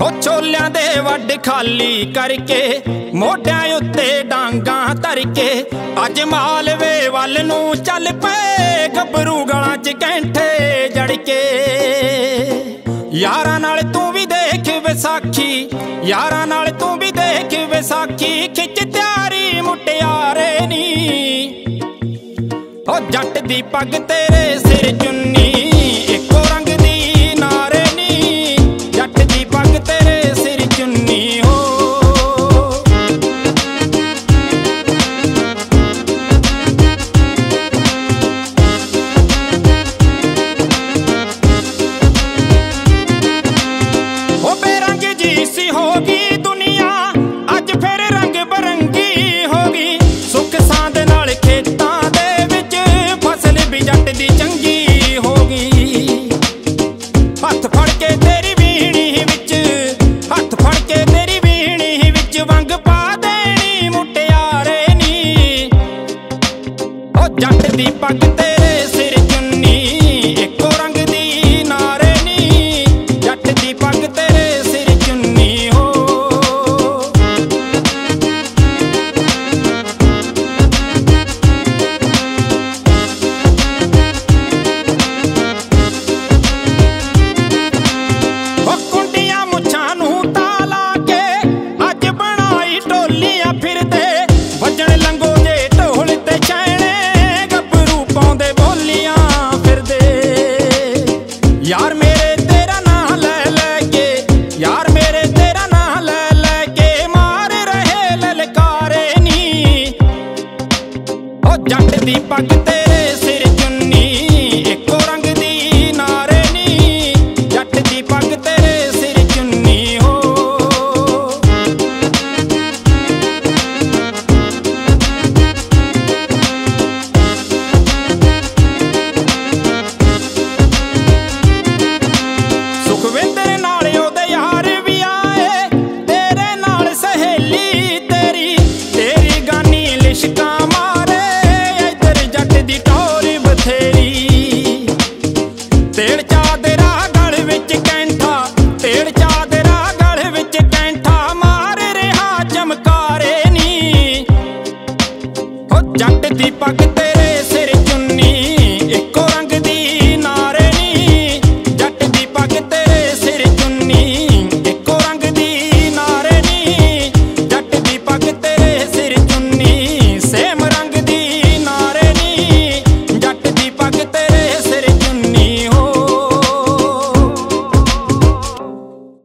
ਹੋ ਚੋਲਿਆਂ ਦੇ ਵੱਡ ਖਾਲੀ ਕਰਕੇ, ਮੋਢਿਆਂ ਉੱਤੇ ਡਾਂਗਾ ਧਰ ਕੇ ਅੱਜ ਮਾਲਵੇ ਵੱਲ ਨੂੰ ਚੱਲ ਪਏ ਗੱਭਰੂ ਗਲਾਂ 'ਚ ਕੈਂਠੇ ਜੜ ਕੇ ਯਾਰਾਂ ਨਾਲ ਤੂੰ ਵੀ ਦੇਖ ਵਿਸਾਖੀ, ਯਾਰਾਂ ਨਾਲ ਤੂੰ ਵੀ ਦੇਖ ਵਿਸਾਖੀ, ਖਿੱਚ ਤਿਆਰੀ ਮੁਟਿਆਰੇ ਨੀ। ਹੋ ਜੱਟ ਦੀ ਪੱਗ ਤੇਰੇ ਸਿਰ ਚੁੰਨੀ ਉਹ ਜੱਟ ਦੀ ਪੱਗ ਤੇ Tripa que é interesse and the all